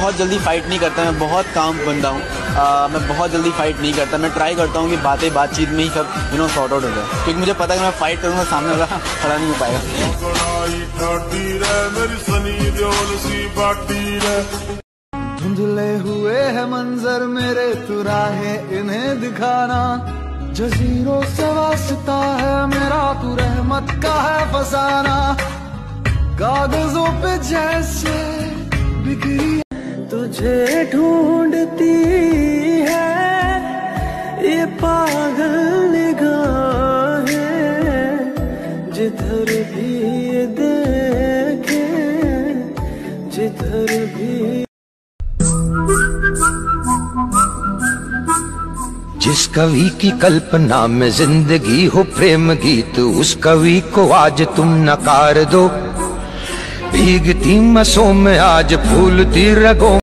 बहुत जल्दी फाइट नहीं करता, मैं बहुत काम बंदा हूँ। मैं बहुत जल्दी फाइट नहीं करता। मैं ट्राई करता हूँ कि बातें बातचीत में ही सब यू नो सॉर्ट आउट हो जाए। क्योंकि मुझे पता है कि मैं फाइट करूँगा, सामने वाला खड़ा नहीं हो पाएगा। धुंधले हुए है मंजर मेरे तुरा है इन्हें दिखाना। जजीरों से वास्ता है मेरा, तू रहमत का है फसाना। कागजों पे जैसे बिखरी तुझे ढूंढती है, ये पागल निगाहें। जिधर भी देखे, जिधर भी जिस कवि की कल्पना में ज़िंदगी हो प्रेम गीत, उस कवि को आज तुम नकार दो। भीगती मसों में आज फूलती रगों